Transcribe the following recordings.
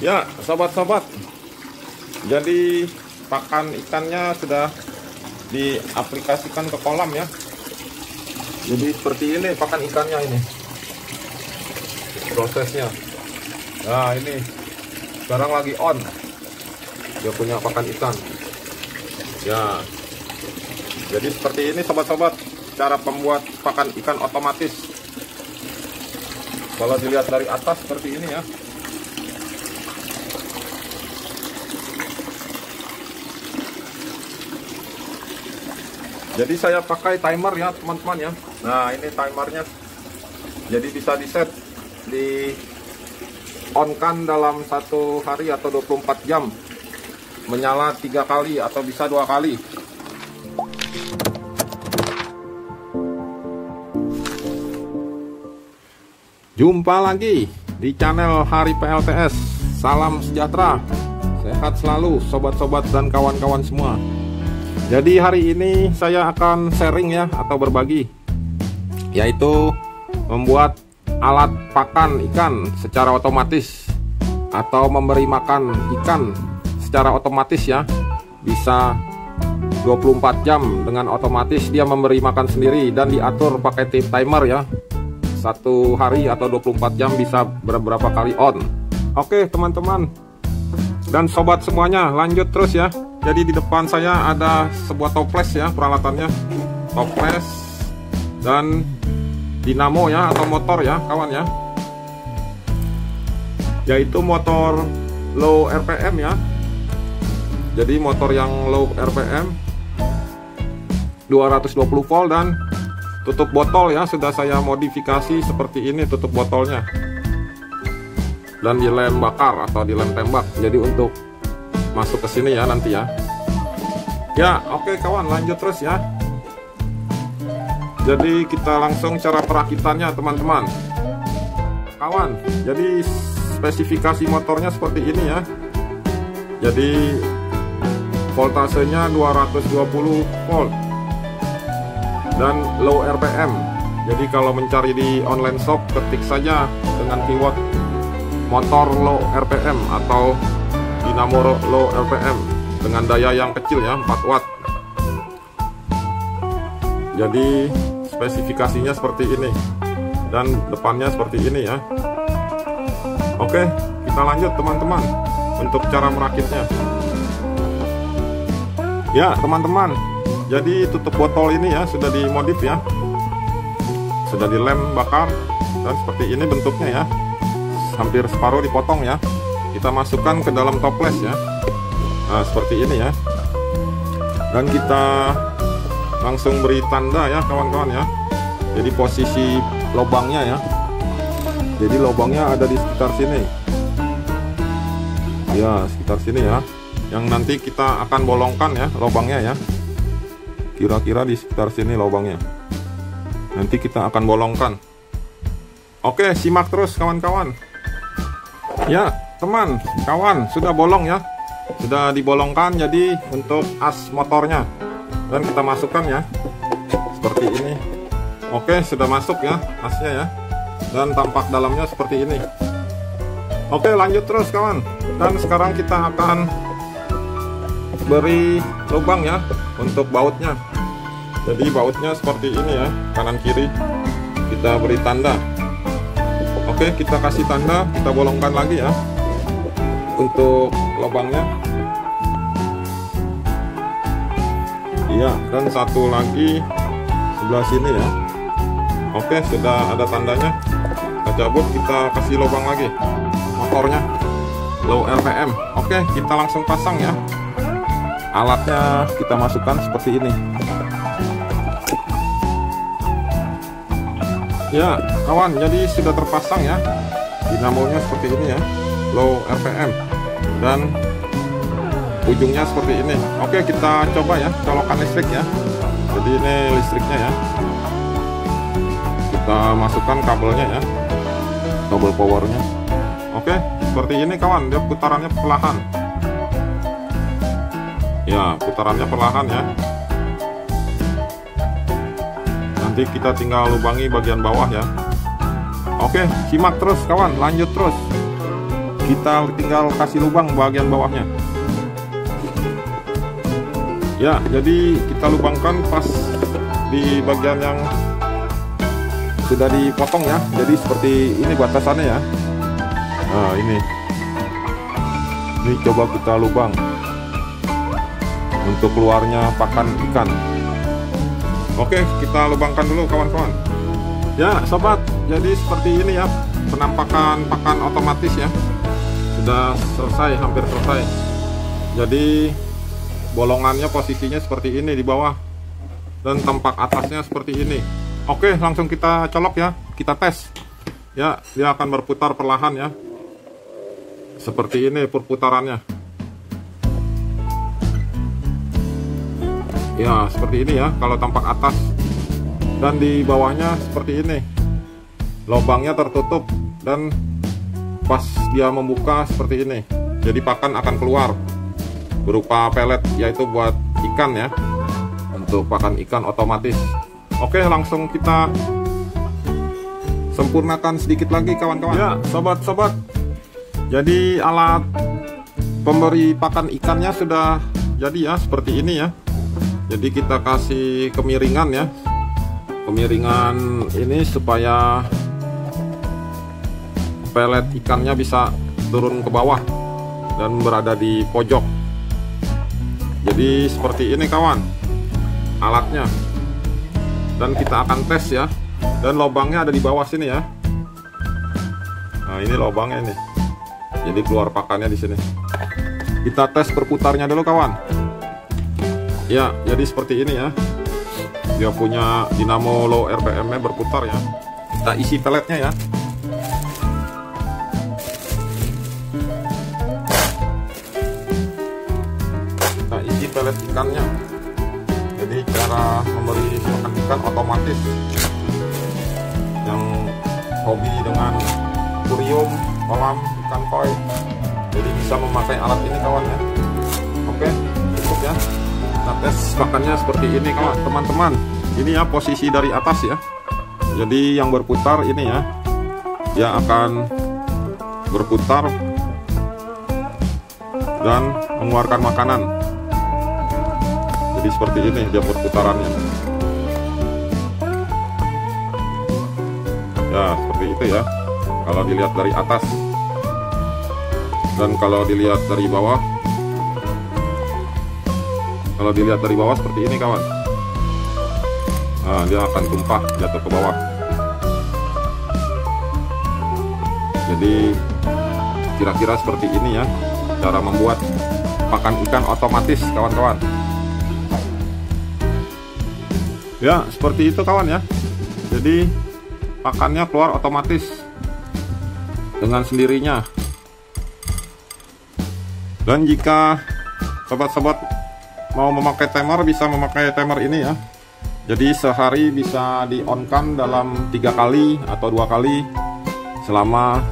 Ya, sobat-sobat. Jadi pakan ikannya sudah diaplikasikan ke kolam ya. Jadi seperti ini pakan ikannya ini. Prosesnya. Nah, ini sekarang lagi on. Dia punya pakan ikan. Ya. Jadi seperti ini sobat-sobat cara pembuat pakan ikan otomatis. Kalau dilihat dari atas seperti ini ya. Jadi saya pakai timer ya teman-teman ya. Nah ini timernya. Jadi bisa di set di on kan dalam satu hari atau 24 jam. Menyala tiga kali atau bisa dua kali. Jumpa lagi di channel Hari PLTS. Salam sejahtera. Sehat selalu sobat-sobat dan kawan-kawan semua. Jadi hari ini saya akan sharing ya atau berbagi. Yaitu membuat alat pakan ikan secara otomatis. Atau memberi makan ikan secara otomatis ya. Bisa 24 jam dengan otomatis dia memberi makan sendiri dan diatur pakai timer ya. Satu hari atau 24 jam bisa beberapa kali on. Oke teman-teman. Dan sobat semuanya lanjut terus ya jadi di depan saya ada sebuah toples ya peralatannya. Toples dan dinamo ya atau motor ya kawan ya. Yaitu motor low RPM ya. Jadi motor yang low RPM 220 volt dan tutup botol ya sudah saya modifikasi seperti ini tutup botolnya. Dan dilem bakar atau dilem tembak. Jadi untuk masuk ke sini ya nanti ya. Ya oke kawan lanjut terus ya. Jadi kita langsung cara perakitannya teman-teman. Kawan jadi spesifikasi motornya seperti ini ya. Jadi voltasenya 220 volt dan low RPM jadi kalau mencari di online shop ketik saja dengan keyword motor low RPM atau dinamo low RPM dengan daya yang kecil ya 4 watt. Jadi spesifikasinya seperti ini dan depannya seperti ini ya. Oke kita lanjut teman-teman untuk cara merakitnya. Ya teman-teman jadi tutup botol ini ya sudah dimodif ya. Sudah dilem bakar dan seperti ini bentuknya ya. Hampir separuh dipotong ya kita masukkan ke dalam toples ya. Nah seperti ini ya. Dan kita langsung beri tanda ya kawan-kawan ya. Jadi posisi lubangnya ya. Jadi lubangnya ada di sekitar sini. Ya sekitar sini ya. Yang nanti kita akan bolongkan ya lubangnya ya. Kira-kira di sekitar sini lubangnya nanti kita akan bolongkan. Oke simak terus kawan-kawan. Ya teman kawan sudah bolong ya. Sudah dibolongkan jadi untuk as motornya. Dan kita masukkan ya. Seperti ini. Oke sudah masuk ya asnya ya. Dan tampak dalamnya seperti ini. Oke lanjut terus kawan. Dan sekarang kita akan beri lubang ya untuk bautnya. Jadi bautnya seperti ini ya kanan kiri. Kita beri tanda. Oke kita kasih tanda kita bolongkan lagi ya untuk lubangnya. Iya dan satu lagi sebelah sini ya. Oke sudah ada tandanya. Kita cabut kita kasih lubang lagi. Motornya low RPM oke kita langsung pasang ya. Alatnya kita masukkan seperti ini. Ya kawan jadi sudah terpasang ya. Dinamonya seperti ini ya low RPM dan ujungnya seperti ini. Oke kita coba ya colokan listrik ya. Jadi ini listriknya ya. Kita masukkan kabelnya ya. Kabel powernya. Oke seperti ini kawan. Dia putarannya perlahan. Ya putarannya perlahan ya. Nanti kita tinggal lubangi bagian bawah ya. Oke simak terus kawan. Lanjut terus kita tinggal kasih lubang bagian bawahnya. Ya jadi kita lubangkan pas di bagian yang sudah dipotong ya. Jadi seperti ini batasannya ya. Nah ini. Ini coba kita lubang untuk keluarnya pakan ikan. Oke kita lubangkan dulu kawan-kawan. Ya sobat. Jadi seperti ini ya penampakan pakan otomatis ya sudah selesai hampir selesai. Jadi bolongannya posisinya seperti ini di bawah. Dan tampak atasnya seperti ini. Oke langsung kita colok ya. Kita tes. Ya dia akan berputar perlahan ya. Seperti ini perputarannya. Ya seperti ini ya kalau tampak atas. Dan di bawahnya seperti ini. Lubangnya tertutup dan pas dia membuka seperti ini. Jadi pakan akan keluar berupa pelet yaitu buat ikan ya. Untuk pakan ikan otomatis. Oke langsung kita sempurnakan sedikit lagi kawan-kawan. Ya sobat-sobat. Jadi alat pemberi pakan ikannya sudah jadi ya seperti ini ya. Jadi kita kasih kemiringan ya. Kemiringan ini supaya pelet ikannya bisa turun ke bawah dan berada di pojok. Jadi seperti ini kawan alatnya. Dan kita akan tes ya. Dan lubangnya ada di bawah sini ya. Nah ini lubangnya ini. Jadi keluar pakannya di sini. Kita tes berputarnya dulu kawan. Ya jadi seperti ini ya. Dia punya dinamo low RPM nya berputar ya. Kita isi peletnya ya pelet ikannya. Jadi cara memberi makan ikan otomatis. Yang hobi dengan kurium kolam ikan koi. Jadi bisa memakai alat ini kawan ya. Oke cukup ya. Kita tes makannya seperti ini kawan teman-teman. Ini ya posisi dari atas ya. Jadi yang berputar ini ya. Dia akan berputar dan mengeluarkan makanan jadi seperti ini dia perputarannya ya seperti itu ya. Kalau dilihat dari atas dan kalau dilihat dari bawah kalau dilihat dari bawah seperti ini kawan. Nah, dia akan tumpah jatuh ke bawah. Jadi kira-kira seperti ini ya cara membuat pakan ikan otomatis kawan-kawan ya seperti itu kawan ya. Jadi pakannya keluar otomatis dengan sendirinya. Dan jika sobat-sobat mau memakai timer bisa memakai timer ini ya. Jadi sehari bisa di on kan dalam tiga kali atau dua kali selama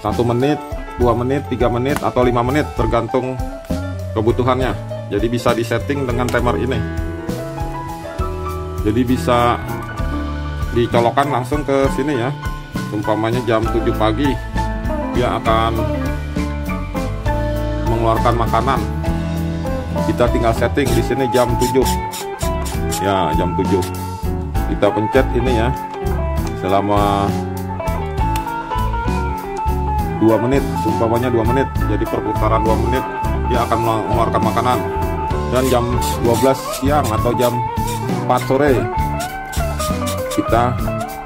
satu menit dua menit tiga menit atau lima menit tergantung kebutuhannya. Jadi bisa disetting dengan timer ini jadi bisa dicolokkan langsung ke sini ya. Umpamanya jam 7 pagi dia akan mengeluarkan makanan. Kita tinggal setting di sini jam 7 ya jam 7 kita pencet ini ya selama 2 menit umpamanya 2 menit. Jadi perputaran 2 menit dia akan mengeluarkan makanan. Dan jam 12 siang atau jam 4 sore. Kita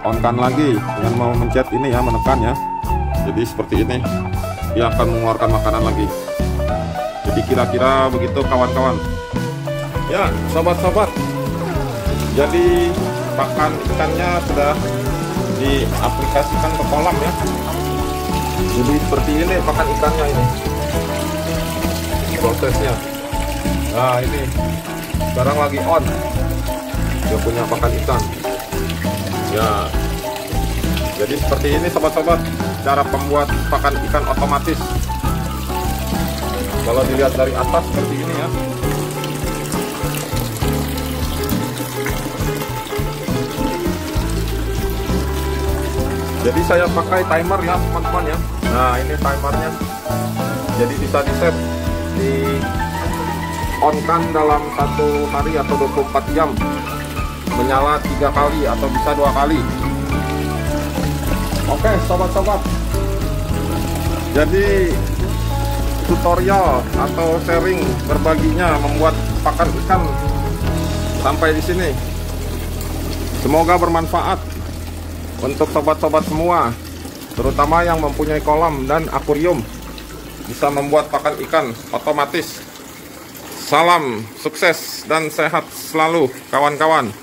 on-kan lagi dengan mau mencet ini ya menekan ya. Jadi seperti ini dia akan mengeluarkan makanan lagi. Jadi kira-kira begitu kawan-kawan. Ya sobat-sobat. Jadi pakan ikannya sudah diaplikasikan ke kolam ya. Jadi seperti ini pakan ikannya ini. Prosesnya. Nah ini sekarang lagi on dia punya pakan ikan. Ya. Jadi seperti ini sobat-sobat cara pembuat pakan ikan otomatis. Kalau dilihat dari atas seperti ini ya. Jadi saya pakai timer ya teman-teman ya. Nah ini timernya. Jadi bisa di set di on kan dalam satu hari atau 24 jam menyala tiga kali atau bisa dua kali oke sobat-sobat jadi tutorial atau sharing berbaginya membuat pakan ikan sampai di sini. Semoga bermanfaat untuk sobat-sobat semua, terutama yang mempunyai kolam dan akuarium bisa membuat pakan ikan otomatis. Salam sukses dan sehat selalu kawan-kawan.